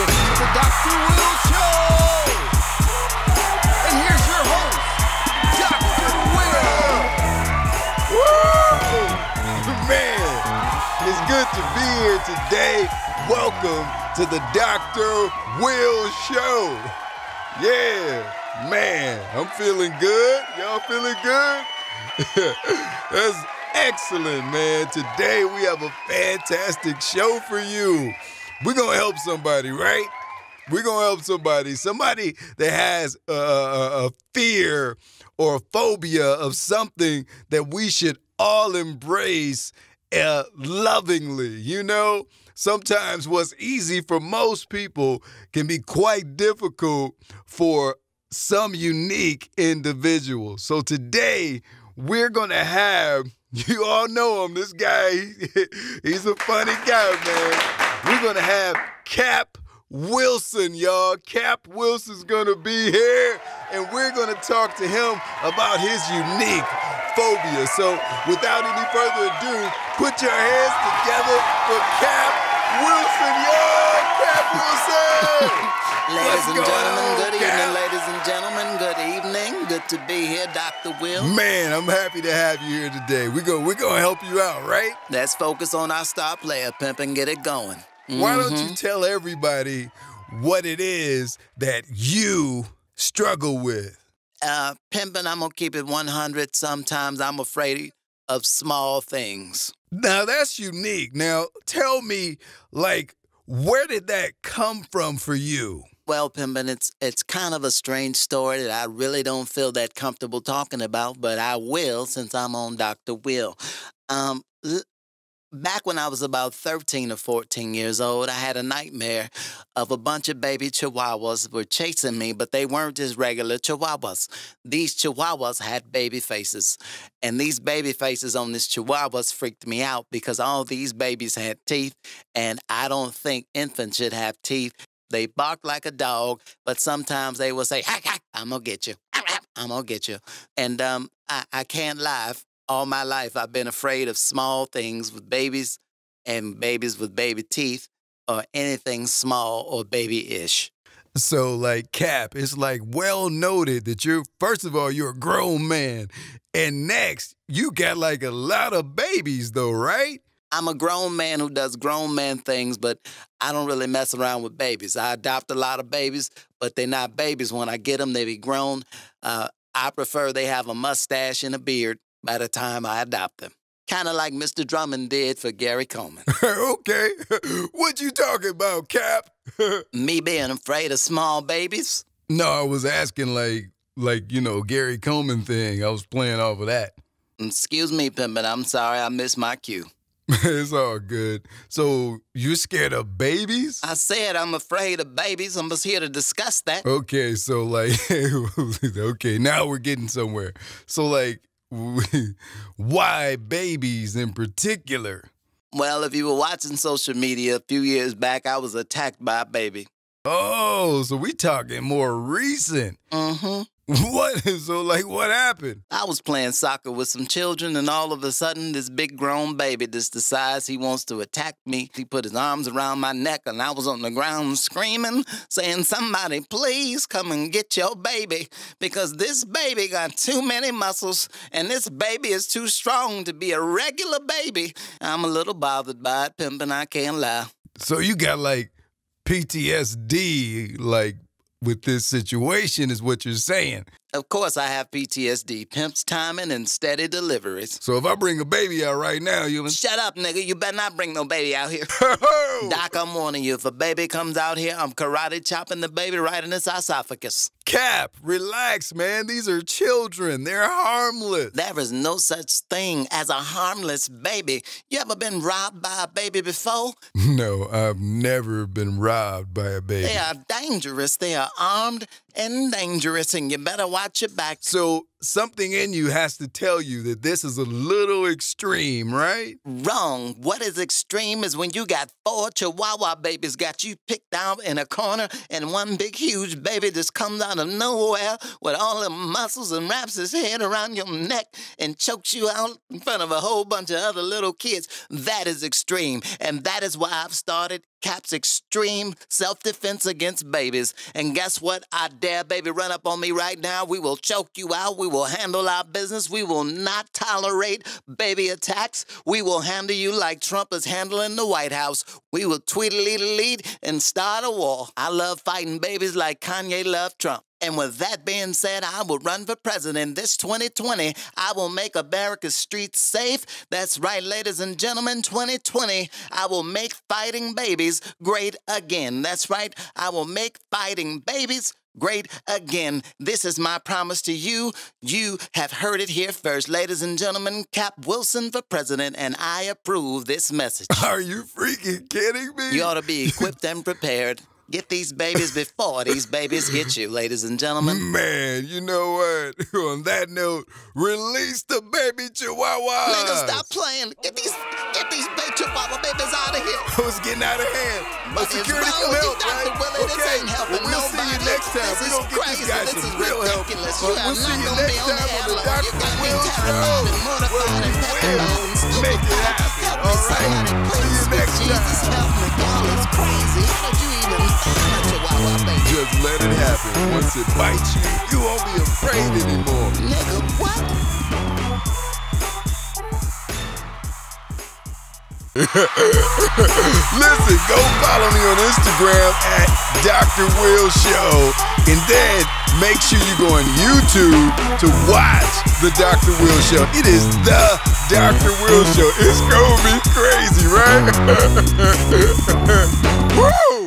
welcome to the Dr. Will Show. And here's your host, Dr. Will. Woo! Man, it's good to be here today. Welcome to the Dr. Will Show. Yeah, man, I'm feeling good. Y'all feeling good? That's excellent, man. Today we have a fantastic show for you. We're going to help somebody, right? We're going to help somebody. Somebody that has a, a, a fear or a phobia of something that we should all embrace uh, lovingly. You know, sometimes what's easy for most people can be quite difficult for some unique individuals. So today, we're going to have, you all know him, this guy, he's a funny guy, man. We're going to have Kapp Wilson, y'all. Kapp Wilson's going to be here, and we're going to talk to him about his unique phobia. So, without any further ado, put your hands together for Kapp Wilson, y'all. Kapp Wilson. Ladies and gentlemen, good Kapp? evening, ladies and gentlemen, good to be here, Dr. Will. Man, I'm happy to have you here today. We're going we're gonna help you out, right? Let's focus on our star player, Pimp, and get it going. Why don't Mm-hmm. you tell everybody what it is that you struggle with? Uh, Pimpin', I'm gonna keep it 100. Sometimes I'm afraid of small things. Now that's unique. Now tell me, like, where did that come from for you? Well, Pimpin', it's it's kind of a strange story that I really don't feel that comfortable talking about, but I will since I'm on Dr. Will. Um, back when I was about 13 or 14 years old, I had a nightmare of a bunch of baby chihuahuas were chasing me, but they weren't just regular chihuahuas. These chihuahuas had baby faces, and these baby faces on these chihuahuas freaked me out because all these babies had teeth, and I don't think infants should have teeth. They bark like a dog, but sometimes they will say, I'm gonna get you. I'm gonna get you. And um, I, I can't lie. All my life, I've been afraid of small things with babies and babies with baby teeth or anything small or baby ish. So, like, Kapp, it's like well noted that you're, first of all, you're a grown man. And next, you got like a lot of babies, though, right? I'm a grown man who does grown man things, but I don't really mess around with babies. I adopt a lot of babies, but they're not babies. When I get them, they be grown. Uh, I prefer they have a mustache and a beard by the time I adopt them. Kind of like Mr. Drummond did for Gary Coleman. okay. what you talking about, Kapp? Me being afraid of small babies? no, I was asking like, like, you know, Gary Coleman thing. I was playing off of that. Excuse me, Pimp, but I'm sorry I missed my cue. it's all good. So, you scared of babies? I said I'm afraid of babies. I'm just here to discuss that. Okay, so like, okay, now we're getting somewhere. So like, why babies in particular? Well, if you were watching social media a few years back, I was attacked by a baby. Oh, so we talking more recent. Mm-hmm. What? So like, what happened? I was playing soccer with some children, and all of a sudden, this big grown baby just decides he wants to attack me. He put his arms around my neck, and I was on the ground screaming, saying, Somebody, please come and get your baby, because this baby got too many muscles, and this baby is too strong to be a regular baby. I'm a little bothered by it, pimping, I can't lie. So you got like PTSD, like with this situation, is what you're saying. Of course, I have PTSD, pimps timing and steady deliveries. So if I bring a baby out right now, you'll. Shut up, nigga. You better not bring no baby out here. Doc, I'm warning you. If a baby comes out here, I'm karate chopping the baby right in its esophagus. Kapp, relax, man. These are children. They're harmless. There is no such thing as a harmless baby. You ever been robbed by a baby before? No, I've never been robbed by a baby. They are dangerous. They are armed and dangerous, and you better watch your back. So something in you has to tell you that this is a little extreme, right? Wrong. What is extreme is when you got four Chihuahua babies got you picked out in a corner, and one big huge baby just comes out of nowhere with all the muscles and wraps his head around your neck and chokes you out in front of a whole bunch of other little kids. That is extreme, and that is why I've started CAPS Extreme Self Defense Against Babies. And guess what? I dare baby run up on me right now. We will choke you out. We will handle our business. We will not tolerate baby attacks. We will handle you like Trump is handling the White House. We will tweedly lead and start a war. I love fighting babies like Kanye loved Trump. And with that being said, I will run for president this 2020. I will make America's streets safe. That's right, ladies and gentlemen, 2020. I will make fighting babies great again. That's right, I will make fighting babies great again. This is my promise to you. You have heard it here first. Ladies and gentlemen, Kapp Wilson for president, and I approve this message. Are you freaking kidding me? You ought to be equipped and prepared. Get these babies before these babies get you, ladies and gentlemen. Man, you know what? On that note, release the baby chihuahua. Nigga, stop playing. Get these get these baby chihuahua babies out of here. It's getting out of hand. But But security come help, right? Willie, this okay. ain't helping well, we'll see you nobody. next time. This we is don't get crazy. this guy This some is real help. ridiculous. But You we'll see you next on the time on the. Dr. You got me Will terrified Show. and mortified Where and we will make it happen. Help me, All right. See you next Jesus, time. help me. Y'all is crazy. How did you even find a chihuahua baby? Just let it happen. Once it bites you, you won't be afraid anymore. Nigga, what? Listen, go follow me on Instagram at Dr. Will Show. And then make sure you go on YouTube to watch the Dr. Will Show. It is the Dr. Will Show. It's gonna be crazy, right? Woo!